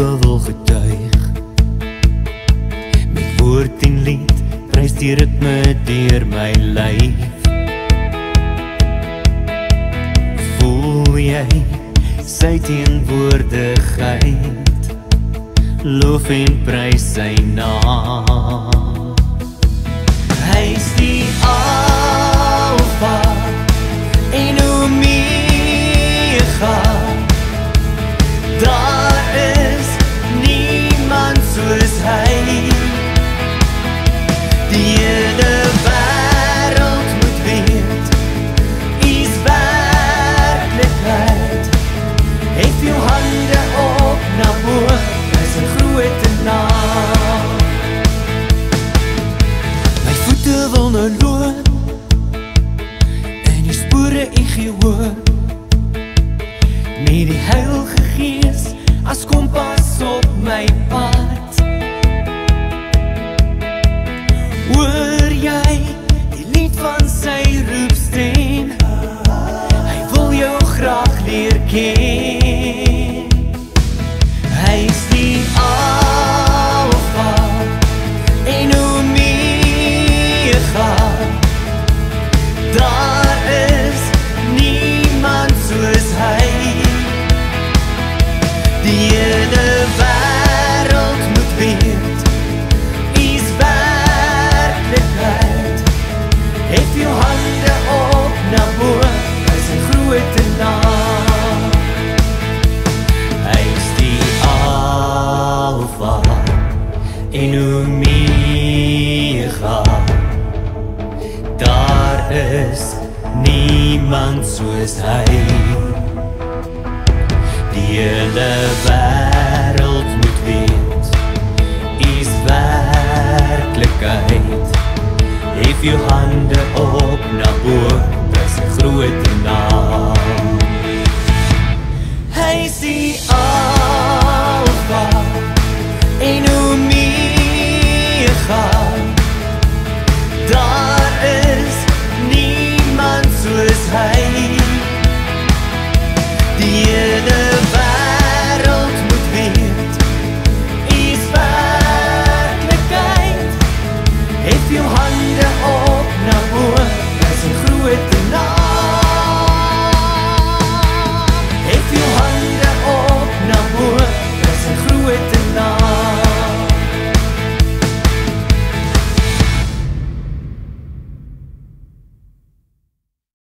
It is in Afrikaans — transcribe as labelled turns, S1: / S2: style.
S1: Bybel wil getuig. Met woord en lied reis die ritme deur my lyf. Voel jy sy teenwoordigheid? Loof en prys sy naam. Nou loop In die spore ek gehoor Met die heilige gees as kompas op my pad Hoor jy die lied van sy niemand soos hy Die hele wêreld moet weet Is werklikheid. Hef jou hande op na bo Dis 'n groot naam. Hy is die